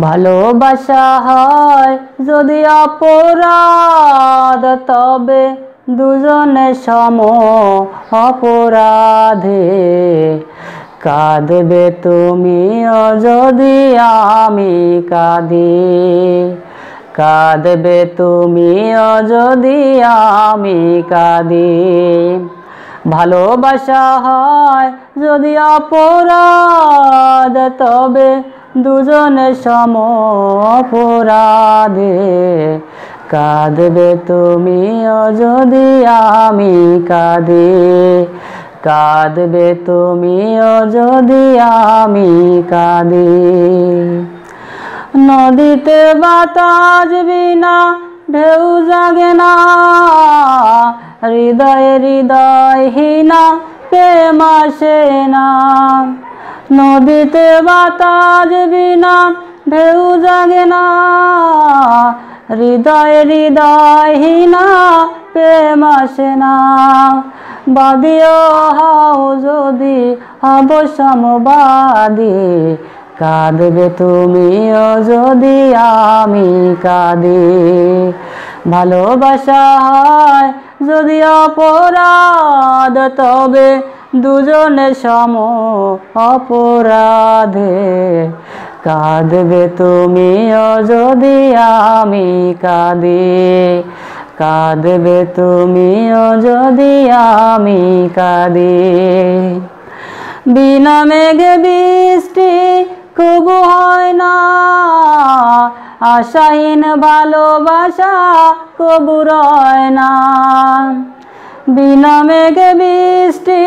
ভালোবাসা হয় যদি অপরাধ, তবে দুজনে সম অপরাধে। কাঁদবে তুমিও যদি আমি কাঁদি। কাঁদবে তুমিও যদি আমি কাঁদি। ভালোবাসা হয় যদি অপরাধ, তবে দুজনে সম অপরাধে। কাঁদবে তুমিও যদি আমি কাঁদে। কাঁদবে তুমিও যদি আমি কাঁদি। নদীতে বাতাস বিনা ঢেউ জাগে না। হৃদয়ে হৃদয়হীনা প্রেম আসে না। নদীতে বাতাস বিনা ঢেউ জাগে না। হৃদয় হৃদয়হীনা প্রেম আসে না। বাদিও হাও যদি হব সমবাদী কাঁদবে তুমিও যদি আমি কাঁদি। ভালোবাসা হয় যদি অপরাধ, তবে দুজনে সম অপরাধে। কাঁদবে তুমিও যদি আমি কাঁদি। কাঁদবে তুমিও যদি আমি কাঁদি। বিনা মেঘে বৃষ্টি খুব হয় না। আশাহীন ভালোবাসা কবু রয় না। বিনা মেঘে বৃষ্টি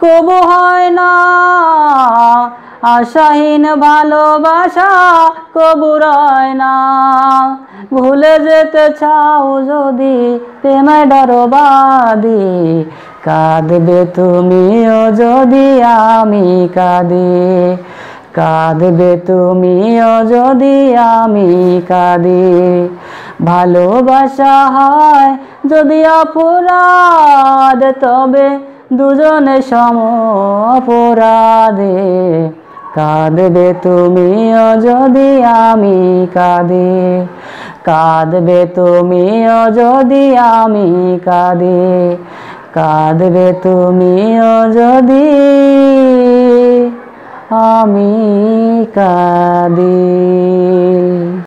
কবু হয় না। আশাহীন ভালোবাসা কবু রয় না। ভুলে যেতে চাও যদি প্রেমে ডরবাদি। কাঁদবে তুমিও যদি আমি কাঁদি। কাঁদবে তুমিও যদি আমি কাঁদি। ভালোবাসা হয় যদি অপরাধ, তবে দুজনে সম অপরাধে কাঁদবে তুমিও যদি আমি কাঁদি। কাঁদবে তুমিও যদি আমি কাঁদি। কাঁদবে তুমিও যদি আমি কাঁদি।